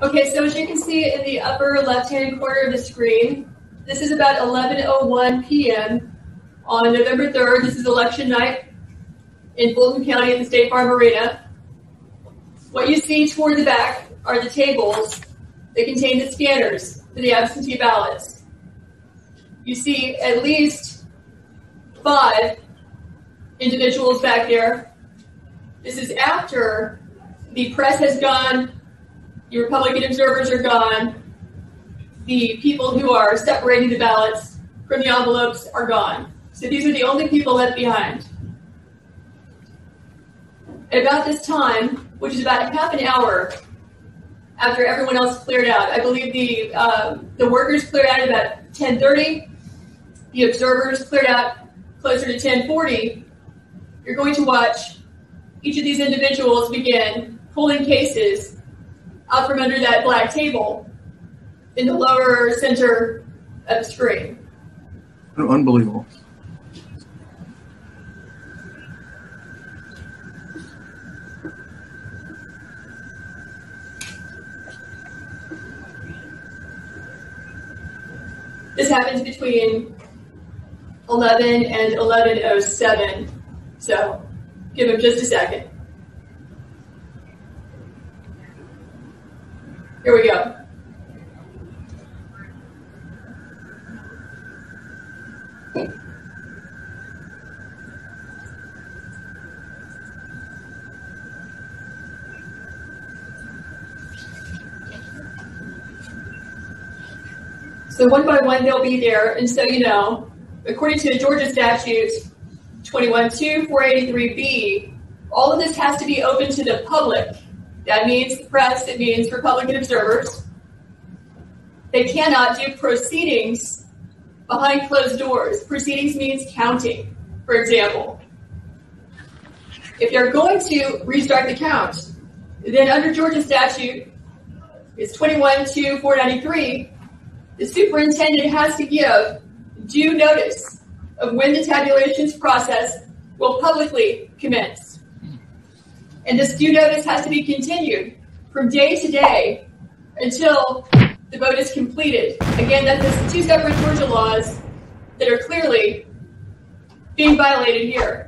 Okay, so as you can see in the upper left-hand corner of the screen, this is about 11.01 p.m. on November 3rd. This is election night in Fulton County at the State Farm Arena. What you see toward the back are the tables that contain the scanners for the absentee ballots. You see at least five individuals back there. This is after the press has gone the Republican observers are gone. The people who are separating the ballots from the envelopes are gone. So these are the only people left behind. At about this time, which is about half an hour after everyone else cleared out, I believe the uh, the workers cleared out at about 10:30. The observers cleared out closer to 10:40. You're going to watch each of these individuals begin pulling cases out from under that black table in the lower center of the screen. Unbelievable. This happens between 11 and 11.07. So give him just a second. Here we go. So one by one they'll be there, and so you know, according to the Georgia statute 21.2.483b, all of this has to be open to the public that means the press, it means Republican observers. They cannot do proceedings behind closed doors. Proceedings means counting, for example. If they're going to restart the count, then under Georgia statute, it's 21 to 493, the superintendent has to give due notice of when the tabulations process will publicly commence. And this due notice has to be continued from day to day until the vote is completed. Again, that is two separate Georgia laws that are clearly being violated here.